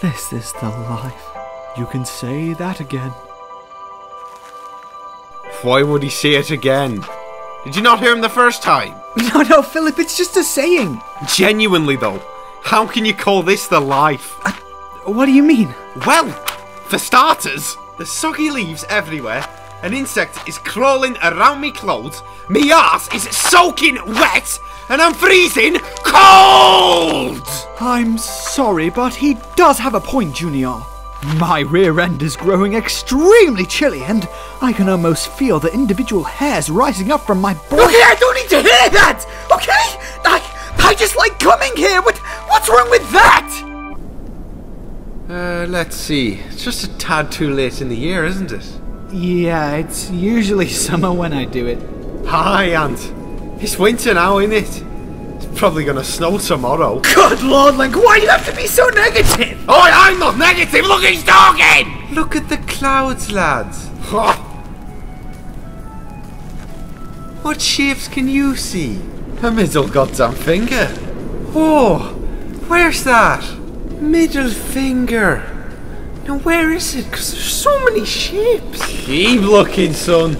This is the life. You can say that again. Why would he say it again? Did you not hear him the first time? No, no, Philip, it's just a saying. Genuinely, though, how can you call this the life? Uh, what do you mean? Well, for starters, there's soggy leaves everywhere. An insect is crawling around me clothes. Me ass is soaking wet, and I'm freezing cold. I'm sorry, but he does have a point, Junior. My rear end is growing extremely chilly, and I can almost feel the individual hairs rising up from my body. Okay, I don't need to hear that! Okay? I, I just like coming here! What, what's wrong with that? Uh, let's see. It's just a tad too late in the year, isn't it? Yeah, it's usually summer when I do it. Hi, Aunt. It's winter now, isn't it? It's probably gonna snow tomorrow. Good lord, Link, why do you have to be so negative? Oh, I'm not negative. Look, he's talking. Look at the clouds, lads. What shapes can you see? A middle goddamn finger. Oh, where's that? Middle finger. Now, where is it? Because there's so many shapes. Keep looking, son.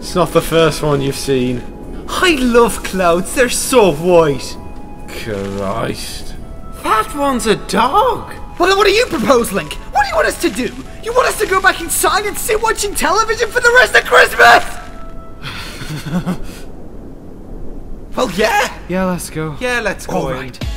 It's not the first one you've seen. I love clouds. They're so white. Christ. That one's a dog. Well, then what do you propose, Link? What do you want us to do? You want us to go back inside and sit watching television for the rest of Christmas? Well, yeah. Yeah, let's go. Yeah, let's go. All right. right.